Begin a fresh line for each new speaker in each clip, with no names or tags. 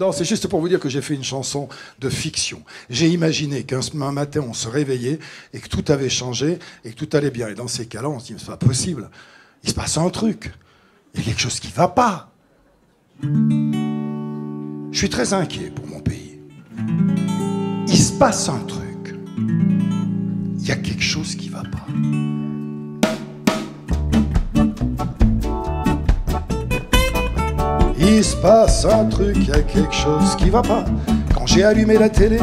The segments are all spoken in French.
Non, c'est juste pour vous dire que j'ai fait une chanson de fiction. J'ai imaginé qu'un matin, on se réveillait et que tout avait changé et que tout allait bien. Et dans ces cas-là, on se dit, c'est pas possible. Il se passe un truc. Il y a quelque chose qui va pas. Je suis très inquiet pour mon pays. Il se passe un truc. Il y a quelque chose qui va pas. Il se passe un truc, il y a quelque chose qui va pas. Quand j'ai allumé la télé,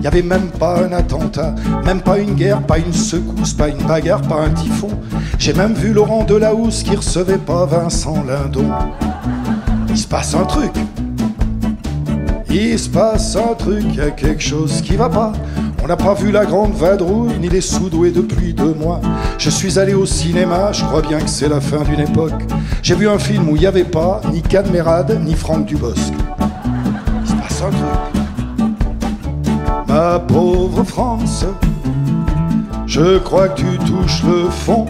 il avait même pas un attentat, même pas une guerre, pas une secousse, pas une bagarre, pas un typhon. J'ai même vu Laurent Delahousse qui recevait pas Vincent Lindon. Il se passe un truc. Il se passe un truc, il y a quelque chose qui va pas. On n'a pas vu la grande vadrouille, ni les soudoués depuis deux mois. Je suis allé au cinéma, je crois bien que c'est la fin d'une époque. J'ai vu un film où il n'y avait pas ni Cadmerade, ni Franck Dubosc. Il se passe un truc. Ma pauvre France, je crois que tu touches le fond.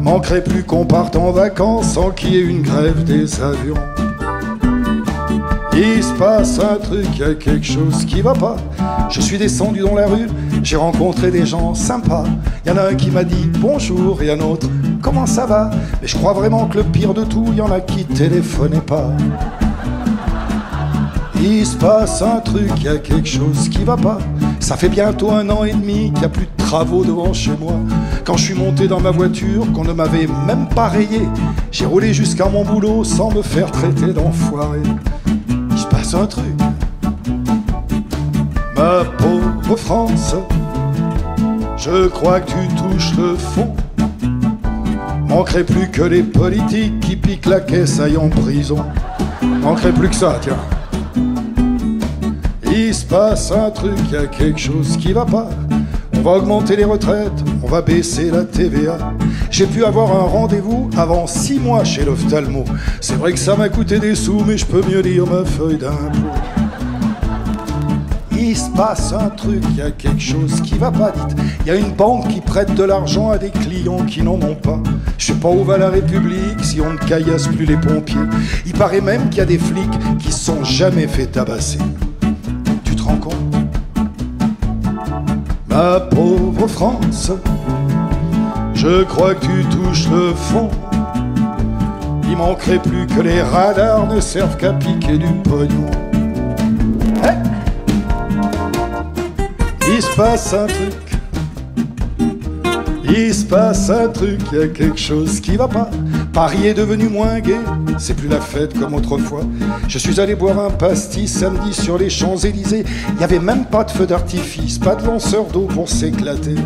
Manquerait plus qu'on parte en vacances sans qu'il y ait une grève des avions. Il se passe un truc, il y a quelque chose qui va pas. Je suis descendu dans la rue, j'ai rencontré des gens sympas. Il y en a un qui m'a dit bonjour et un autre comment ça va? Mais je crois vraiment que le pire de tout, il y en a qui téléphonaient pas. Il se passe un truc, il y a quelque chose qui va pas. Ça fait bientôt un an et demi qu'il n'y a plus de travaux devant chez moi. Quand je suis monté dans ma voiture, qu'on ne m'avait même pas rayé, j'ai roulé jusqu'à mon boulot sans me faire traiter d'enfoiré. Passe un truc. Ma pauvre France, je crois que tu touches le fond. Manquerait plus que les politiques qui piquent la caisse aillent en prison. Manquerait plus que ça, tiens. Il se passe un truc, il y a quelque chose qui va pas. On va augmenter les retraites, on va baisser la TVA. J'ai pu avoir un rendez-vous avant six mois chez l'ophtalmo. C'est vrai que ça m'a coûté des sous, mais je peux mieux lire ma feuille d'impôt. Il se passe un truc, il y a quelque chose qui va pas, dites. Il y a une banque qui prête de l'argent à des clients qui n'en ont pas. Je sais pas où va la République si on ne caillasse plus les pompiers. Il paraît même qu'il y a des flics qui se sont jamais fait tabasser. Tu te rends compte? Ma pauvre France, je crois que tu touches le fond. Il manquerait plus que les radars ne servent qu'à piquer du pognon. Hey il se passe un truc. Il se passe un truc, il y a quelque chose qui va pas. Paris est devenu moins gai, c'est plus la fête comme autrefois. Je suis allé boire un pastis samedi sur les Champs-Élysées. Il n'y avait même pas de feu d'artifice, pas de lanceur d'eau pour s'éclater.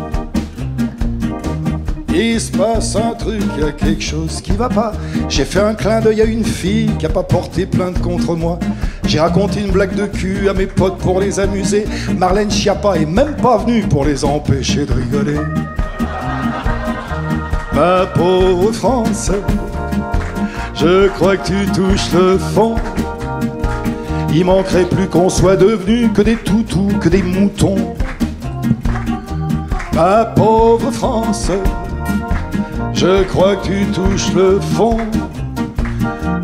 Il se passe un truc, il y a quelque chose qui va pas. J'ai fait un clin d'œil à une fille qui a pas porté plainte contre moi. J'ai raconté une blague de cul à mes potes pour les amuser. Marlène Schiappa est même pas venue pour les empêcher de rigoler. Ma pauvre France, je crois que tu touches le fond. Il manquerait plus qu'on soit devenu que des toutous, que des moutons. Ma pauvre France, je crois que tu touches le fond.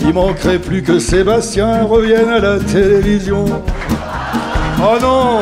Il manquerait plus que Sébastien revienne à la télévision. Oh non